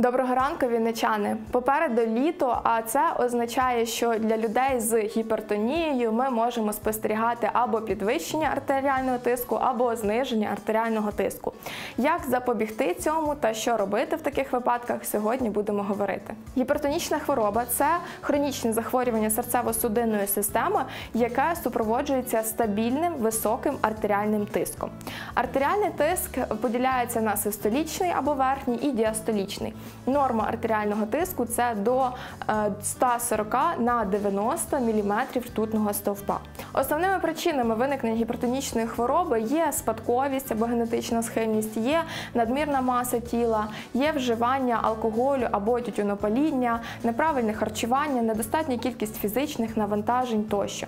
Доброго ранку, вінничани. Попереду літо, а це означає, що для людей з гіпертонією ми можемо спостерігати або підвищення артеріального тиску, або зниження артеріального тиску. Як запобігти цьому та що робити в таких випадках, сьогодні будемо говорити. Гіпертонічна хвороба це хронічне захворювання серцево-судинної системи, яке супроводжується стабільним високим артеріальним тиском. Артеріальний тиск поділяється на систолічний або верхній і діастолічний. Норма артеріального тиску це до е, 140 на 90 мм ртутного стовпа. Основними причинами виникнення гіпертонічної хвороби є спадковість або генетична схильність, є надмірна маса тіла, є вживання алкоголю або тютюнопаління, неправильне харчування, недостатня кількість фізичних навантажень тощо.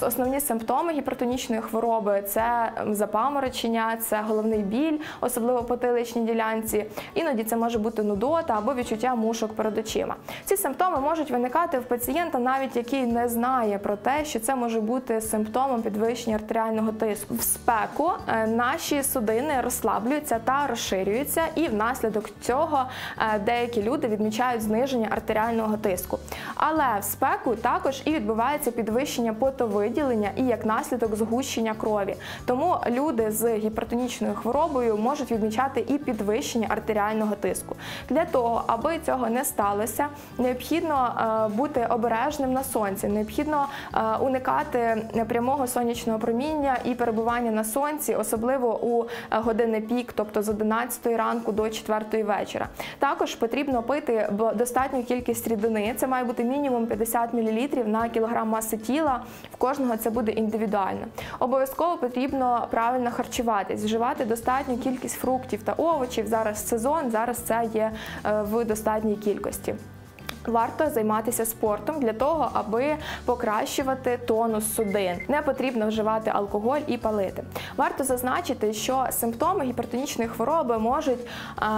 Основні симптоми гіпертонічної хвороби це запаморочення, це головний біль, особливо по тиличній ділянці. Іноді це може бути нудота або відчуття мушок перед очима. Ці симптоми можуть виникати в пацієнта, навіть який не знає про те, що це може бути симптомом підвищення артеріального тиску. В спеку е, наші судини розслаблюються та розширюються, і внаслідок цього е, деякі люди відмічають зниження артеріального тиску. Але в спеку також і відбувається підвищення потовиділення і як наслідок згущення крові. Тому люди з гіпертонічною хворобою можуть відмічати і підвищення артеріального тиску. Для того, аби цього не сталося, необхідно е, бути обережним на сонці, необхідно е, уникати прямого сонячного проміння і перебування на сонці, особливо у е, години пік, тобто з 11 ранку до 4 вечора. Також потрібно пити достатню кількість рідини. Це має бути мінімум 50 мл на кілограм маси тіла. В кожного це буде індивідуально. Обов'язково потрібно правильно харчуватись, вживати достатню кількість фруктів та овочів. Зараз сезон, зараз це є в достатній кількості. Варто займатися спортом для того, аби покращувати тонус судин. Не потрібно вживати алкоголь і палити. Варто зазначити, що симптоми гіпертонічної хвороби можуть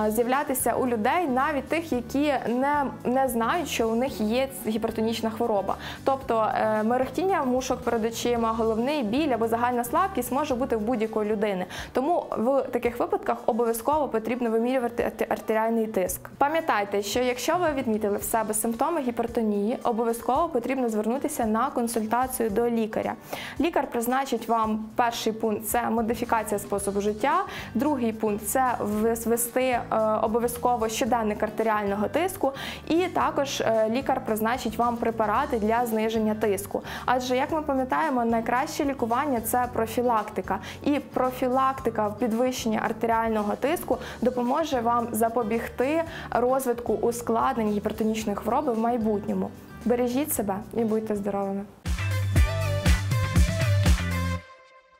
з'являтися у людей, навіть тих, які не, не знають, що у них є гіпертонічна хвороба. Тобто е, мерехтіння мушок перед очима, головний біль або загальна слабкість може бути в будь-якої людини. Тому в таких випадках обов'язково потрібно вимірювати артеріальний тиск. Пам'ятайте, що якщо ви відмітили в себе симптоми гіпертонії, обов'язково потрібно звернутися на консультацію до лікаря. Лікар призначить вам перший пункт це модифікація способу життя, другий пункт це ввести е, обов'язково щоденник артеріального тиску, і також е, лікар призначить вам препарати для зниження тиску. Адже, як ми пам'ятаємо, найкраще лікування це профілактика, і профілактика в підвищенні артеріального тиску допоможе вам запобігти розвитку ускладнень гіпертонічної хвороби в майбутньому. Бережіть себе і будьте здоровими.